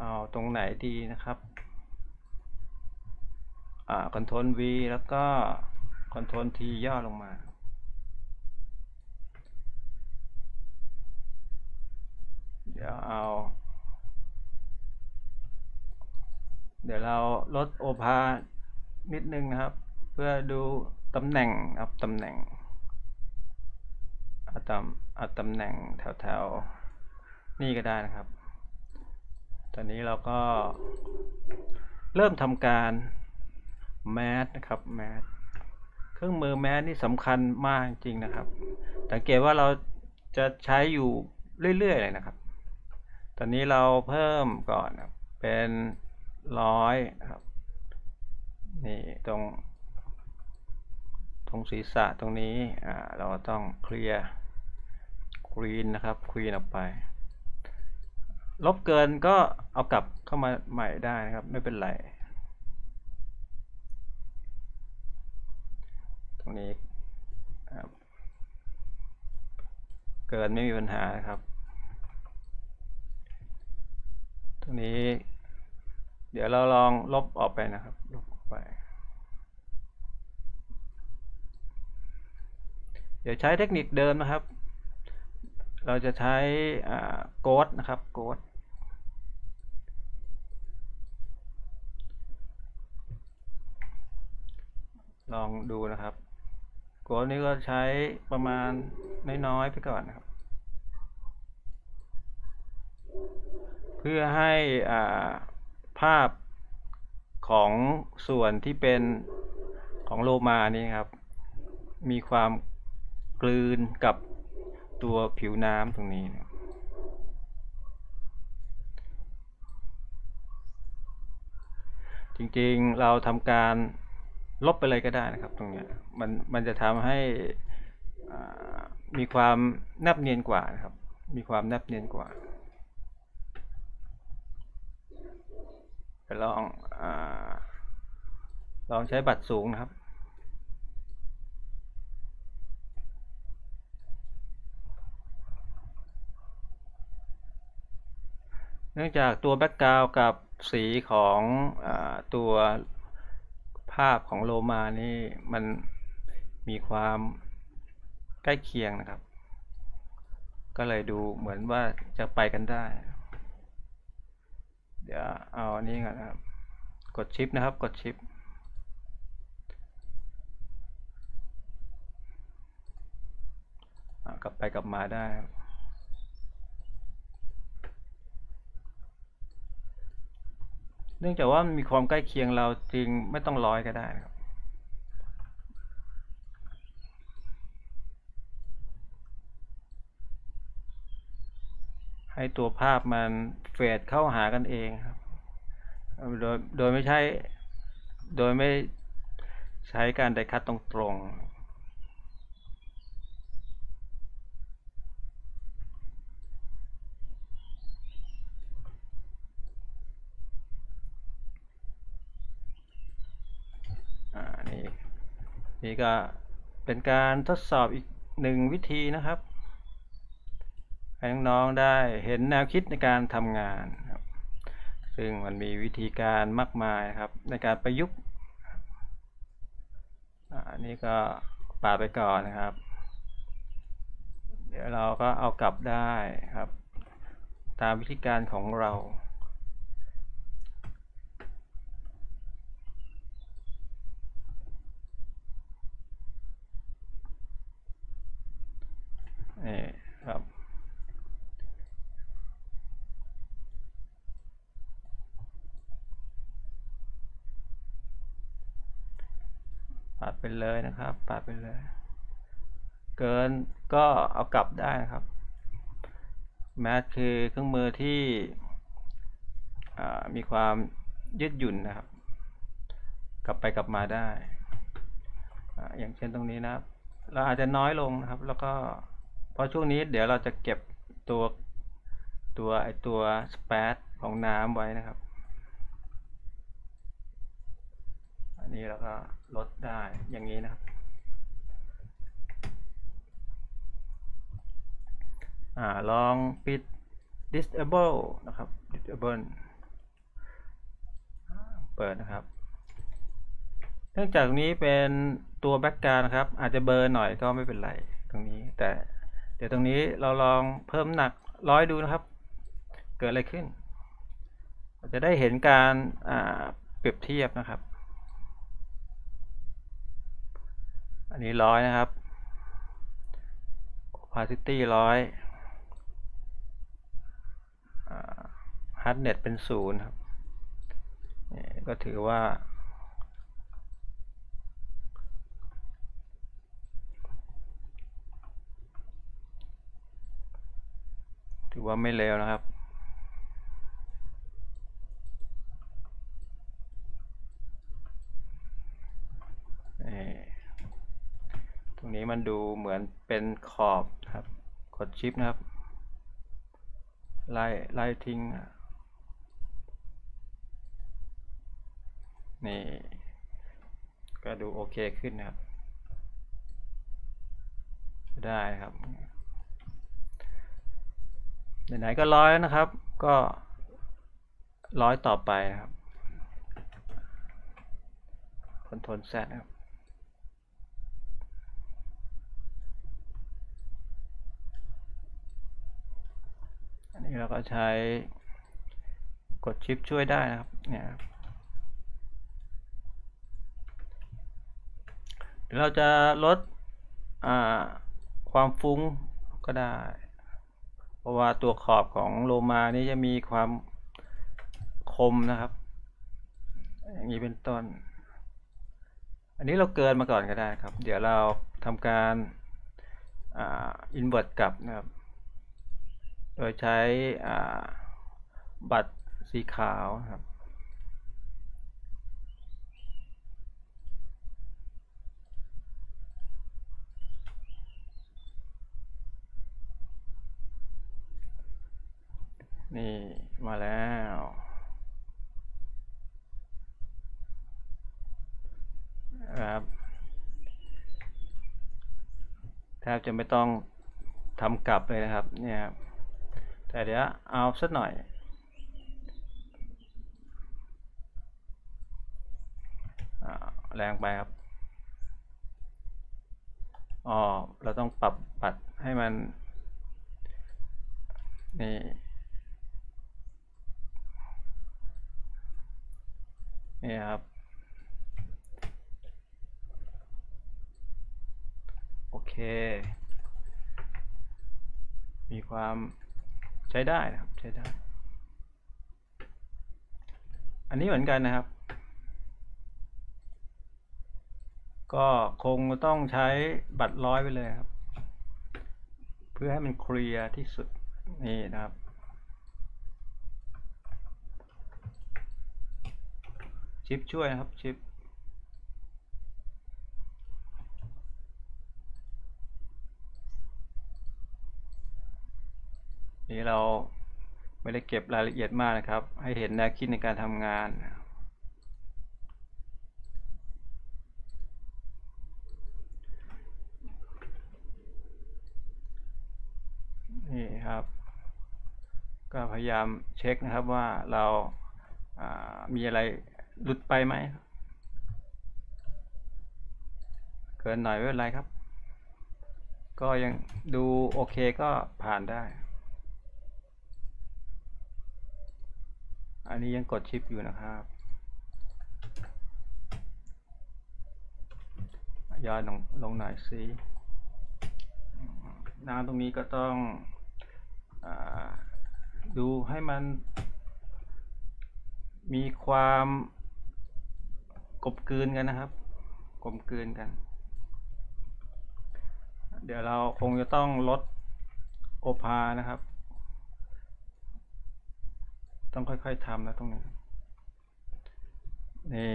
เอาตรงไหนดีนะครับ อ่า Ctrl V แล้วก็ Ctrl T ย่อลงมา เดี๋ยวเอา เดี๋ยวเราลดโอภานิดนึงนะครับ เพื่อดูตำแหน่งครับตำแหน่งเอาตำเอาตำแหน่งแถวๆ นี่ก็ได้นะครับ ตอนนี้เราก็ เริ่มทำการแมสนะครับแมสเครื่องมือแมสนี่สำคัญมากจริงนะครับ สังเกตว่าเราจะใช้อยู่เรื่อยๆเลยนะครับ ตอนนี้เราเพิ่มก่อนเป็นร้อยครับนี่ตรง ตรงศีรษะตรงนี้อ่าเราต้องเคลียร์คลีนนะครับคลีนออกไป ลบเกินก็เอากลับเข้ามาใหม่ได้นะครับ ไม่เป็นไร ตรงนี้เกินไม่มีปัญหานะครับ ตรงนี้ เดี๋ยวเราลองลบออกไปนะครับ ลบออกไป เดี๋ยวใช้เทคนิคเดิมนะครับเราจะใช้โกดนะครับโกด ลองดูนะครับโกดนี้ก็ใช้ประมาณน้อยๆไปก่อนนะครับ เพื่อให้อ่าภาพของส่วนที่เป็นของโลมานี่ครับ มีความกลืนกับตัวผิวน้ำตรงนี้นะจริงๆเราทำการ ลบไปเลยก็ได้นะครับ ตรงนี้มันมันจะทำให้มีความแนบเนียนกว่านะครับ มีความแนบเนียนกว่าไปลองอลองใช้บัตรสูงนะครับเนื่องจากตัวแบ็กกราวกับสีของอตัว ภาพของโลมานี่มันมีความใกล้เคียงนะครับ ก็เลยดูเหมือนว่าจะไปกันได้ เดี๋ยวเอาอันนี้ก่อนะครับ กดชิปนะครับ กดชิปกลับไปกลับมาได้ครับ เนื่องจากว่ามันมีความใกล้เคียงเราจริงไม่ต้องร้อยก็ได้นะครับให้ตัวภาพมันเฟดเข้าหากันเองครับ โดยโดยไม่ใช่โดยไม่ใช้การไดคัตตรงๆนี่ นี่ก็เป็นการทดสอบอีกหนึ่งวิธีนะครับ ให้น้องๆได้เห็นแนวคิดในการทำงานครับซึ่งมันมีวิธีการมากมายครับในการประยุกต์อันนี้ก็ปาไปก่อนนะครับ เดี๋ยวเราก็เอากลับได้ครับ ตามวิธีการของเรานี่ครับปาด ไปเลยนะครับปาดไปเลย เกินก็เอากลับได้นะครับแมสคือเครื่องมือที่มีความยืดหยุ่นนะครับ กลับไปกลับมาได้อย่างเช่นตรงนี้นะครับ เราอาจจะน้อยลงนะครับ แล้วก็เพราะช่วงนี้เดี๋ยวเราจะเก็บตัวตัวไอตัวสเปซของน้ำไว้นะครับ อั นนี้เราก็ลดได้อย่างนี้นะครับอลองปิด disable นะครับ disable เปิดนะครับ เนื่องจากตรงนี้เป็นตัวแบ็กกาวนะครับ อาจจะเบอร์หน่อยก็ไม่เป็นไรตรงนี้แต่เดี๋ยวตรงนี้เราลองเพิ่มหนักร้อยดูนะครับ เกิดอะไรขึ้น จะได้เห็นการเปรียบเทียบนะครับ อันนี้ร้อยนะครับ opacity ร้อย hardness เป็นศูนย์ครับนี่ก็ถือว่า ถือว่าไม่เลวนะครับนี่ ตรงนี้มันดูเหมือนเป็นขอบนะครับ กดชิปนะครับ ไล่ไล่ทิ้ง นี่ ก็ดูโอเคขึ้นนะครับ ได้ครับไหนๆก็ร้อยแล้วนะครับ ก็ร้อยต่อไปครับคอนโทรลแซนครับ อันนี้เราก็ใช้กดชิปช่วยได้นะครับเนี่ยเราจะลดความฟุ้งก็ได้ เพราะว่าตัวขอบของโลมานี้จะมีความคมนะครับ อย่างนี้เป็นต้น อันนี้เราเกินมาก่อนก็ได้ครับ เดี๋ยวเราทำการอินเวอร์ตกลับนะครับ โดยใช้บัตรสีขาวครับนี่มาแล้ว ครับแทบจะไม่ต้องทำกลับเลยนะครับ เนี่ยครับ แต่เดี๋ยวเอาสักหน่อยแรงไปครับ อ๋อ เราต้องปรับปัดให้มัน นี่ นี่ครับ โอเค มีความ ใช้ได้นะครับใช้ได้ อันนี้เหมือนกันนะครับ ก็คงต้องใช้บัตรร้อยไปเลยครับ เพื่อให้มันเคลียร์ที่สุดนี่นะครับชิปช่วยนะครับชิป นี้เราไม่ได้เก็บรายละเอียดมากนะครับ ให้เห็นแนวคิดในการทำงาน นี่ครับ ก็พยายามเช็คนะครับว่าเราามีอะไรหลุดไปไหม เกินหน่อยไม่เป็นไรครับ ก็ยังดูโอเคก็ผ่านได้ อันนี้ยังกดชิปอยู่นะครับ ย้อนลงลงหน่อยสิน้ำตรงนี้ก็ต้องอดูให้มันมีความกลมกลืนกันนะครับกลมกลืนกัน เดี๋ยวเราคงจะต้องลดโอภานะครับ ต้องค่อยๆทำนะตรงนี้นี่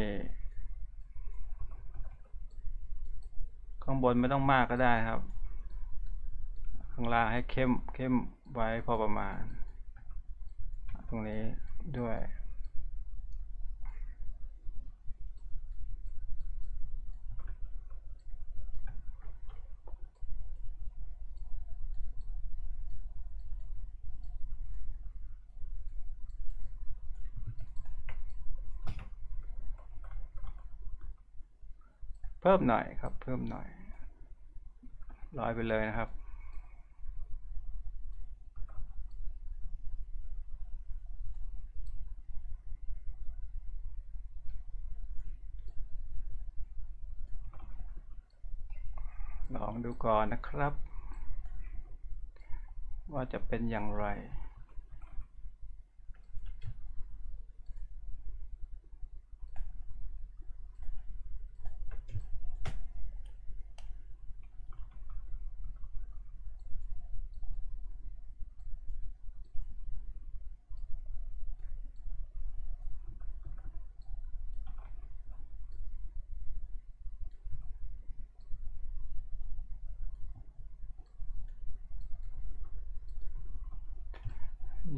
ข้างบนไม่ต้องมากก็ได้ครับ ข้างล่างให้เข้มเข้มไว้พอประมาณ ตรงนี้ด้วย พิ่มหน่อยครับ เพิ่มหน่อยร้อยไปเลยนะครับ ลองดูก่อนนะครับ ว่าจะเป็นอย่างไร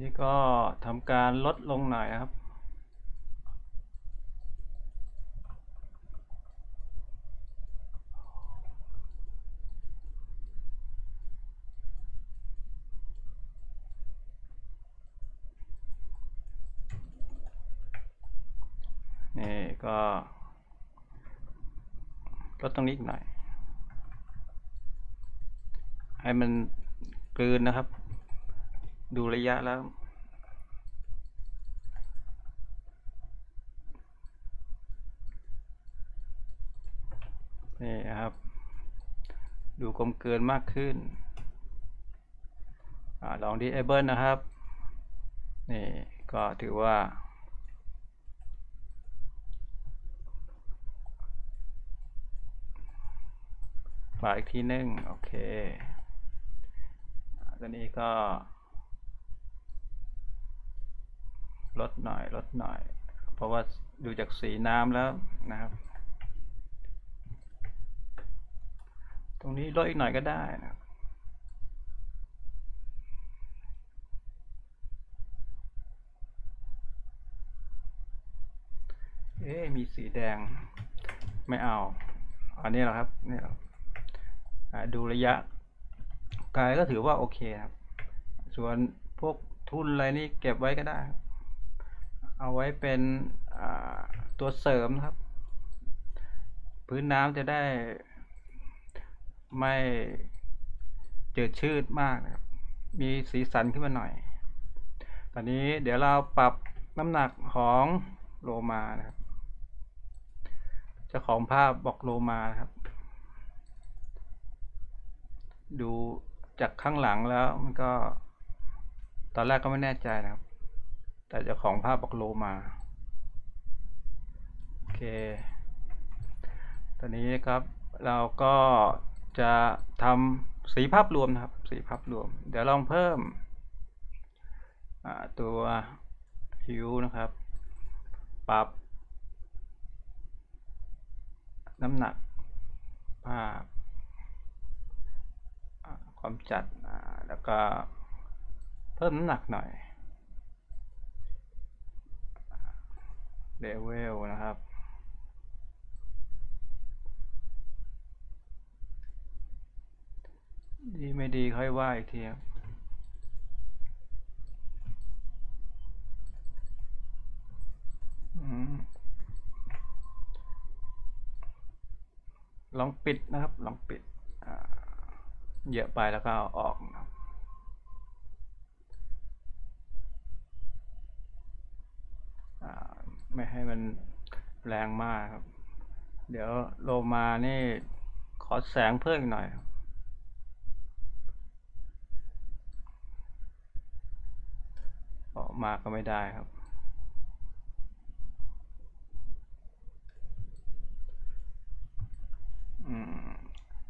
นี่ก็ทำการลดลงหน่อยนะครับ นี่ก็ลดตรงนี้อีกหน่อย ให้มันกลืนนะครับ ดูระยะแล้ว นี่นะครับ ดูกลมเกินมากขึ้นอลอง disable นะครับ นี่ก็ถือว่าฝากอีกทีหนึง โอเค ตอนนี้ก็ ลดหน่อยลดหน่อย เพราะว่าดูจากสีน้ำแล้วนะครับ ตรงนี้ลดอีกหน่อยก็ได้นะครับเอ๊มีสีแดงไม่เอา อันนี้แหละครับนี่แหละอ่าดูระยะไกลก็ถือว่าโอเคครับ ส่วนพวกทุนอะไรนี่เก็บไว้ก็ได้ครับ เอาไว้เป็นตัวเสริมครับ พื้นน้ำจะได้ไม่เจืดชืดมากนะครับ มีสีสันขึ้นมาหน่อย ตอนนี้เดี๋ยวเราปรับน้ำหนักของโลมานะครับ เจ้าของภาพบอกโลมาครับ ดูจากข้างหลังแล้วมันก็ตอนแรกก็ไม่แน่ใจนะครับ แต่เจ้าของภาพบอกโลมา โอเค ตอนนี้ครับเราก็จะทำสีภาพรวมนะครับ สีภาพรวม เดี๋ยวลองเพิ่มตัวฮิวนะครับ ปรับ น้ำหนักภาพความจัดแล้วก็เพิ่มน้ำหนักหน่อย เลเวลนะครับ ดีไม่ดีค่อยว่าอีกทีครับลองปิดนะครับ ลองปิดเยอะไปแล้วก็เอาออกนะครับอ่า ไม่ให้มันแรงมากครับ เดี๋ยวโลมานี่ขอแสงเพิ่มอีกหน่อย ออกมาก็ไม่ได้ครับ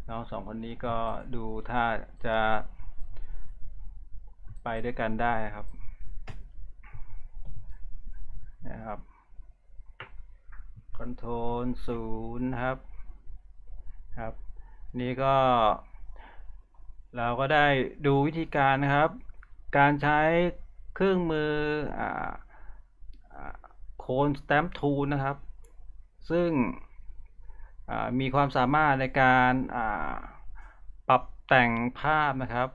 น้องสองคนนี้ก็ดูถ้าจะไปด้วยกันได้ครับนะครับ คอนโทรลศูนย์ครับครับ นี่ก็ เราก็ได้ดูวิธีการนะครับ การใช้เครื่องมือโคนสแตมป์ทูลนะครับ ซึ่งมีความสามารถในการปรับแต่งภาพนะครับ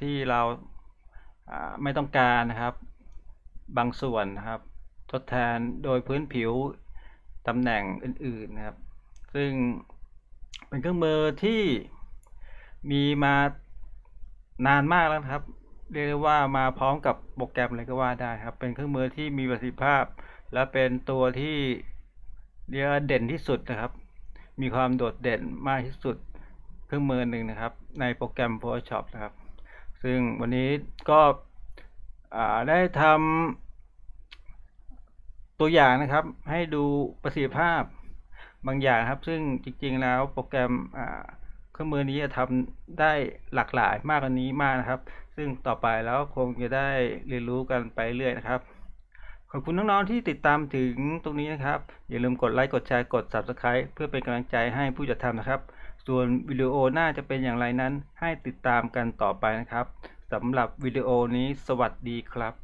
ที่เราอ่าไม่ต้องการนะครับ บางส่วนนะครับ ทดแทนโดยพื้นผิว ตำแหน่งอื่นๆนะครับ ซึ่งเป็นเครื่องมือที่มีมานานมากแล้วครับ เรียกได้ว่ามาพร้อมกับโปรแกรมเลยก็ว่าได้ครับ เป็นเครื่องมือที่มีประสิทธิภาพ และเป็นตัวที่เรียกเด่นที่สุดนะครับ มีความโดดเด่นมากที่สุดเครื่องมือหนึ่งนะครับ ในโปรแกรม Photoshop นะครับ ซึ่งวันนี้ก็ได้ทำ ตัวอย่างนะครับ ให้ดูประสิทธิภาพบางอย่างครับ ซึ่งจริงๆแล้วโปรแกรมเครื่องมือนี้จะทำได้หลากหลายมากกว่านี้มากนะครับ ซึ่งต่อไปแล้วคงจะได้เรียนรู้กันไปเรื่อยนะครับ ขอบคุณน้องๆที่ติดตามถึงตรงนี้นะครับ อย่าลืมกดไลค์กดแชร์กด Subscribe เพื่อเป็นกำลังใจให้ผู้จัดทำนะครับ ส่วนวิดีโอหน้าจะเป็นอย่างไรนั้นให้ติดตามกันต่อไปนะครับสำหรับวิดีโอนี้สวัสดีครับ